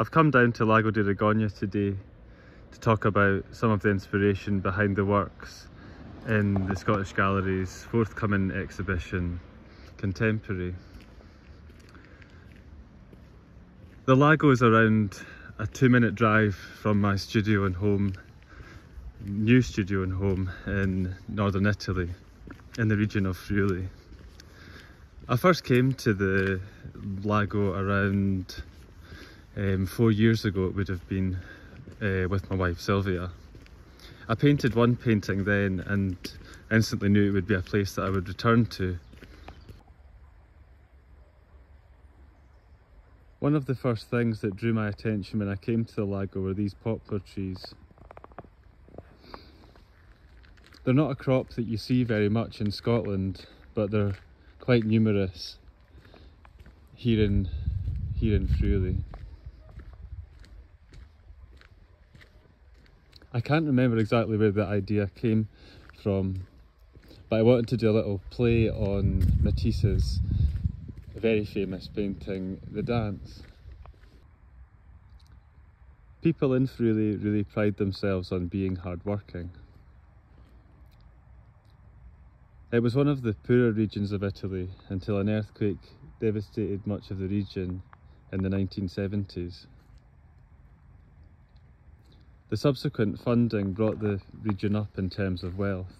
I've come down to Lago di Ragogna today to talk about some of the inspiration behind the works in the Scottish Gallery's forthcoming exhibition, Contemporary. The Lago is around a two minute drive from my studio and home, new studio and home in northern Italy, in the region of Friuli. I first came to the Lago around um, four years ago, it would have been uh, with my wife Sylvia. I painted one painting then and instantly knew it would be a place that I would return to. One of the first things that drew my attention when I came to the Lago were these poplar trees. They're not a crop that you see very much in Scotland, but they're quite numerous here in here in Friuli. I can't remember exactly where the idea came from, but I wanted to do a little play on Matisse's very famous painting, The Dance. People in Friuli really pride themselves on being hardworking. It was one of the poorer regions of Italy until an earthquake devastated much of the region in the 1970s. The subsequent funding brought the region up in terms of wealth.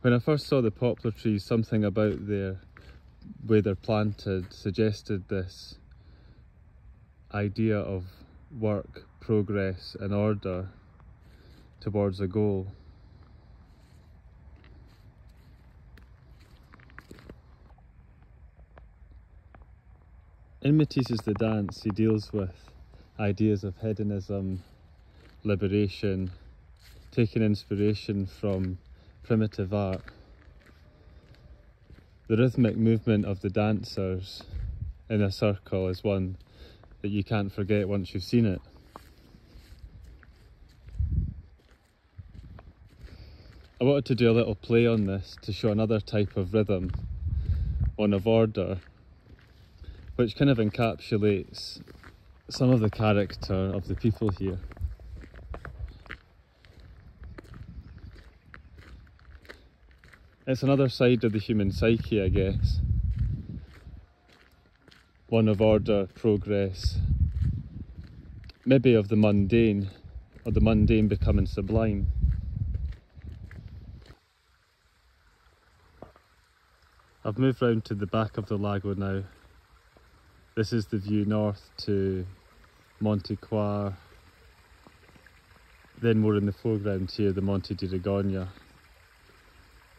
When I first saw the poplar trees, something about their way they're planted suggested this idea of work, progress and order towards a goal. In Matisse's The Dance, he deals with ideas of hedonism, liberation, taking inspiration from primitive art. The rhythmic movement of the dancers in a circle is one that you can't forget once you've seen it. I wanted to do a little play on this to show another type of rhythm, one of order, which kind of encapsulates some of the character of the people here. It's another side of the human psyche, I guess. One of order, progress, maybe of the mundane, or the mundane becoming sublime. I've moved round to the back of the Lago now this is the view north to Monte Quar. Then more in the foreground here, the Monte di Ragogna.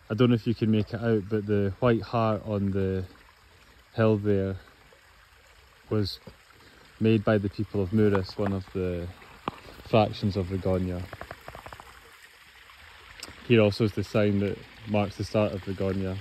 I don't know if you can make it out, but the white heart on the hill there was made by the people of Muris, one of the fractions of Ragogna. Here also is the sign that marks the start of Ragogna.